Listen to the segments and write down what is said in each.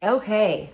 Okay.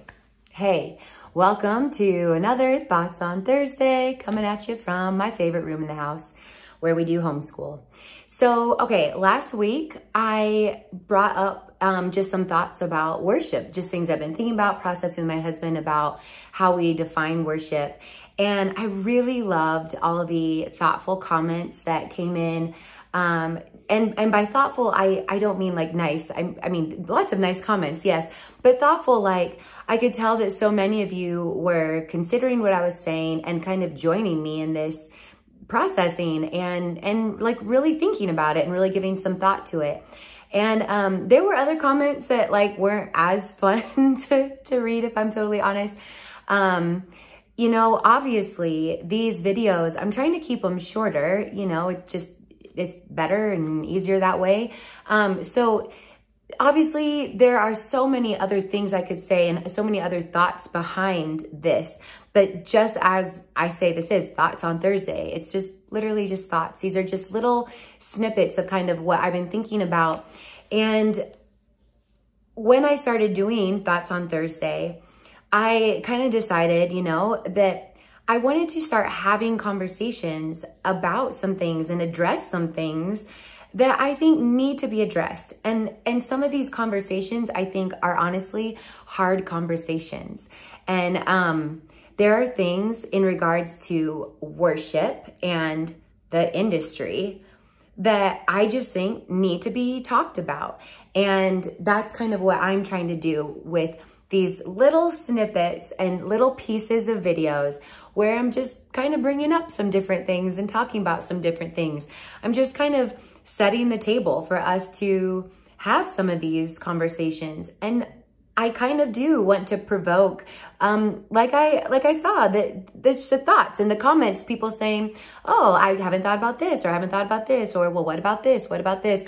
Hey, welcome to another Thoughts on Thursday coming at you from my favorite room in the house where we do homeschool. So, okay, last week I brought up um, just some thoughts about worship, just things I've been thinking about, processing with my husband about how we define worship. And I really loved all the thoughtful comments that came in. Um, and, and by thoughtful, I, I don't mean like nice. I, I mean, lots of nice comments, yes. But thoughtful, like I could tell that so many of you were considering what I was saying and kind of joining me in this processing and, and like really thinking about it and really giving some thought to it. And um, there were other comments that like weren't as fun to, to read, if I'm totally honest. Um, you know, obviously these videos, I'm trying to keep them shorter, you know, it just, it's better and easier that way. Um, so obviously there are so many other things I could say and so many other thoughts behind this. But just as I say, this is thoughts on Thursday. It's just literally just thoughts. These are just little snippets of kind of what I've been thinking about. And when I started doing thoughts on Thursday, I kind of decided, you know, that I wanted to start having conversations about some things and address some things that I think need to be addressed. And, and some of these conversations I think are honestly hard conversations. And um, there are things in regards to worship and the industry that I just think need to be talked about. And that's kind of what I'm trying to do with these little snippets and little pieces of videos where I'm just kind of bringing up some different things and talking about some different things. I'm just kind of setting the table for us to have some of these conversations. And I kind of do want to provoke, um, like I like I saw that the thoughts in the comments, people saying, "Oh, I haven't thought about this," or "I haven't thought about this," or "Well, what about this? What about this?"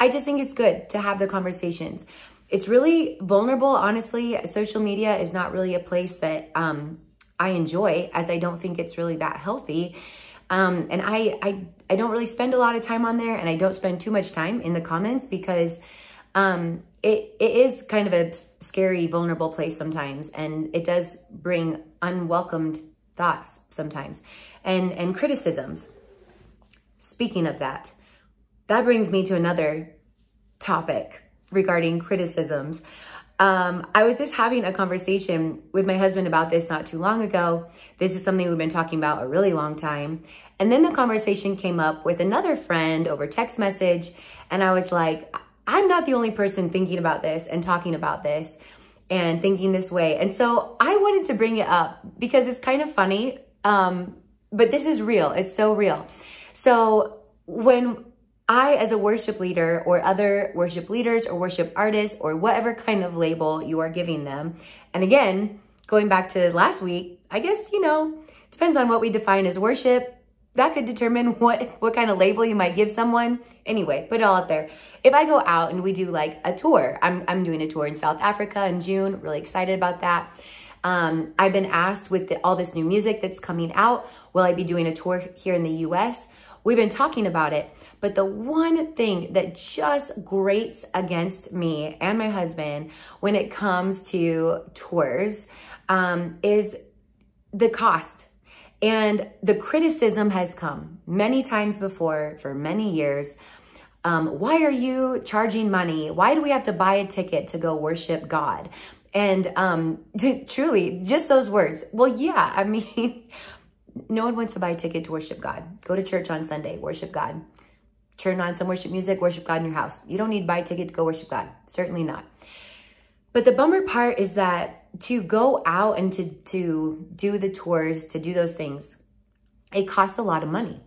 I just think it's good to have the conversations. It's really vulnerable, honestly. Social media is not really a place that um, I enjoy, as I don't think it's really that healthy. Um, and I, I, I don't really spend a lot of time on there, and I don't spend too much time in the comments because um, it, it is kind of a scary, vulnerable place sometimes, and it does bring unwelcomed thoughts sometimes and, and criticisms. Speaking of that, that brings me to another topic regarding criticisms. Um, I was just having a conversation with my husband about this not too long ago. This is something we've been talking about a really long time. And then the conversation came up with another friend over text message. And I was like, I'm not the only person thinking about this and talking about this and thinking this way. And so I wanted to bring it up because it's kind of funny. Um, but this is real. It's so real. So when I, as a worship leader or other worship leaders or worship artists or whatever kind of label you are giving them, and again, going back to last week, I guess, you know, depends on what we define as worship. That could determine what, what kind of label you might give someone. Anyway, put it all out there. If I go out and we do like a tour, I'm, I'm doing a tour in South Africa in June, really excited about that. Um, I've been asked with the, all this new music that's coming out, will I be doing a tour here in the US? We've been talking about it, but the one thing that just grates against me and my husband when it comes to tours um, is the cost. And the criticism has come many times before for many years. Um, why are you charging money? Why do we have to buy a ticket to go worship God? And um, to, truly, just those words. Well, yeah, I mean, no one wants to buy a ticket to worship God. Go to church on Sunday, worship God. Turn on some worship music, worship God in your house. You don't need to buy a ticket to go worship God. Certainly not. But the bummer part is that to go out and to, to do the tours, to do those things, it costs a lot of money.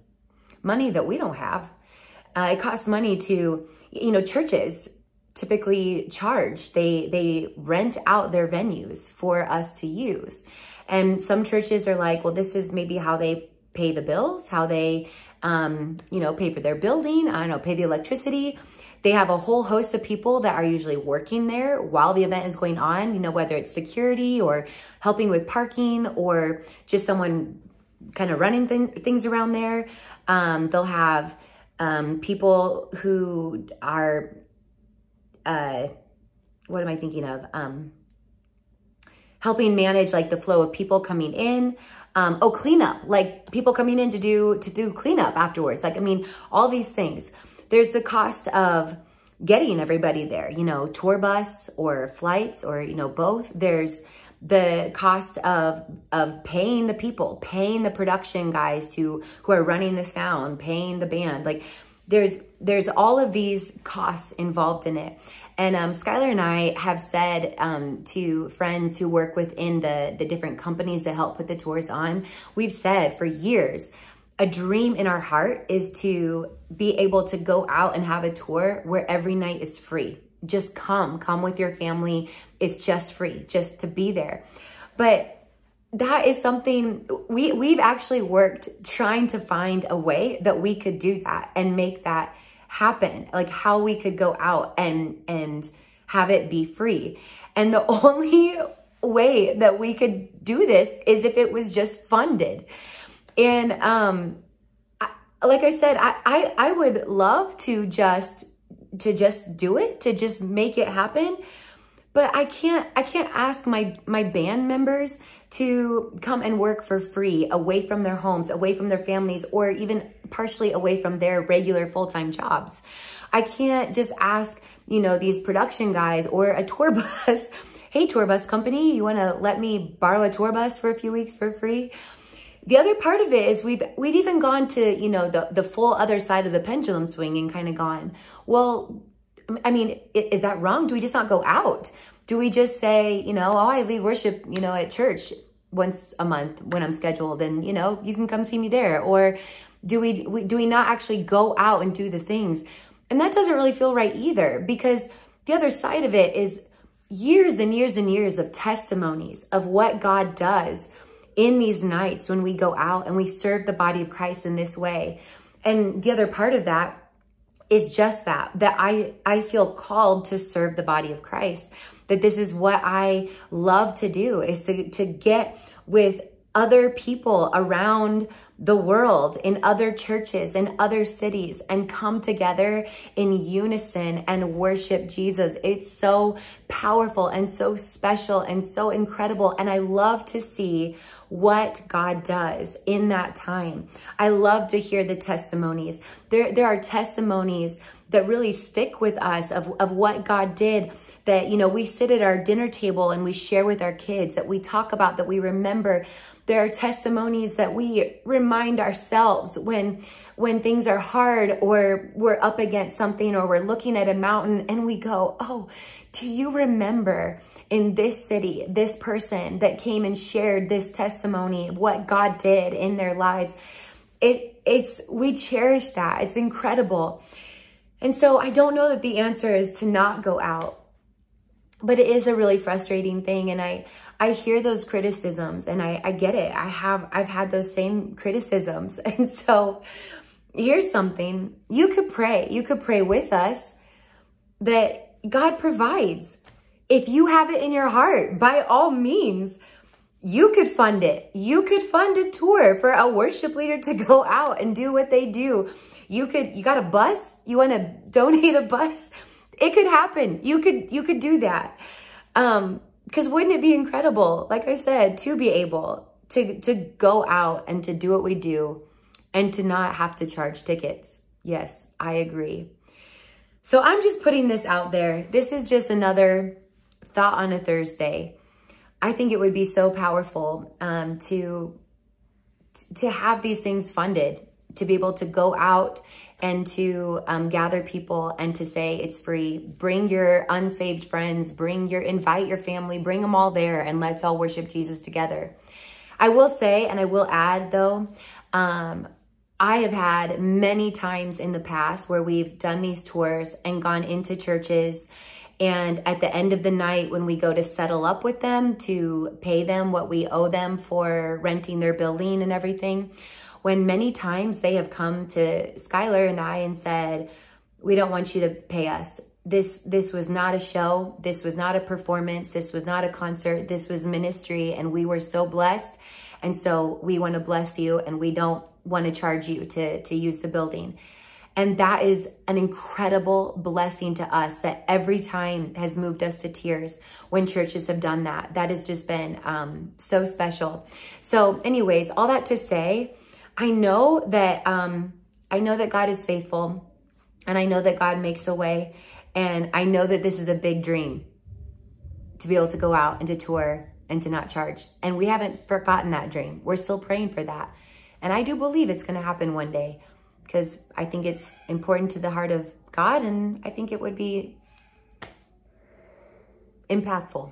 Money that we don't have. Uh, it costs money to, you know, churches typically charge. They, they rent out their venues for us to use. And some churches are like, well, this is maybe how they pay the bills, how they, um, you know, pay for their building, I don't know, pay the electricity. They have a whole host of people that are usually working there while the event is going on, you know, whether it's security or helping with parking or just someone kind of running th things around there. Um, they'll have um, people who are, uh, what am I thinking of? Um, helping manage like the flow of people coming in. Um, oh, cleanup, like people coming in to do, to do cleanup afterwards. Like, I mean, all these things. There's the cost of getting everybody there, you know, tour bus or flights or, you know, both. There's the cost of of paying the people, paying the production guys to who are running the sound, paying the band. Like there's there's all of these costs involved in it. And um, Skyler and I have said um, to friends who work within the, the different companies that help put the tours on, we've said for years, a dream in our heart is to be able to go out and have a tour where every night is free just come, come with your family. It's just free, just to be there. But that is something we, we've actually worked trying to find a way that we could do that and make that happen. Like how we could go out and, and have it be free. And the only way that we could do this is if it was just funded. And, um, I, like I said, I, I, I would love to just to just do it, to just make it happen. But I can't I can't ask my my band members to come and work for free away from their homes, away from their families, or even partially away from their regular full-time jobs. I can't just ask, you know, these production guys or a tour bus, hey, tour bus company, you want to let me borrow a tour bus for a few weeks for free? The other part of it is we've we've even gone to, you know, the, the full other side of the pendulum swing and kind of gone, well, I mean, is that wrong? Do we just not go out? Do we just say, you know, oh, I lead worship, you know, at church once a month when I'm scheduled and, you know, you can come see me there? Or do we, do we not actually go out and do the things? And that doesn't really feel right either because the other side of it is years and years and years of testimonies of what God does in these nights when we go out and we serve the body of Christ in this way. And the other part of that is just that, that I, I feel called to serve the body of Christ, that this is what I love to do is to, to get with other people around the world, in other churches, in other cities, and come together in unison and worship Jesus. It's so powerful and so special and so incredible. And I love to see what God does in that time. I love to hear the testimonies. There, there are testimonies that really stick with us of, of what God did that, you know, we sit at our dinner table and we share with our kids, that we talk about, that we remember. There are testimonies that we remind ourselves when, when things are hard or we're up against something or we're looking at a mountain and we go, oh, do you remember in this city, this person that came and shared this testimony of what God did in their lives? It, it's, we cherish that. It's incredible. And so I don't know that the answer is to not go out, but it is a really frustrating thing. And I, I hear those criticisms and I, I get it. I have, I've had those same criticisms. And so here's something you could pray. You could pray with us that God provides. If you have it in your heart, by all means, you could fund it. You could fund a tour for a worship leader to go out and do what they do. You could, you got a bus? You want to donate a bus? It could happen. You could, you could do that. Um, cause wouldn't it be incredible? Like I said, to be able to, to go out and to do what we do and to not have to charge tickets. Yes, I agree. So I'm just putting this out there. This is just another thought on a Thursday. I think it would be so powerful um, to to have these things funded, to be able to go out and to um, gather people and to say it's free. Bring your unsaved friends, bring your, invite your family, bring them all there and let's all worship Jesus together. I will say, and I will add though, um, I have had many times in the past where we've done these tours and gone into churches and at the end of the night, when we go to settle up with them to pay them what we owe them for renting their building and everything, when many times they have come to Skyler and I and said, we don't want you to pay us. This, this was not a show. This was not a performance. This was not a concert. This was ministry. And we were so blessed. And so we want to bless you and we don't want to charge you to, to use the building. And that is an incredible blessing to us that every time has moved us to tears when churches have done that. That has just been um, so special. So anyways, all that to say, I know that, um, I know that God is faithful and I know that God makes a way. And I know that this is a big dream to be able to go out and to tour and to not charge. And we haven't forgotten that dream. We're still praying for that. And I do believe it's going to happen one day because I think it's important to the heart of God and I think it would be impactful.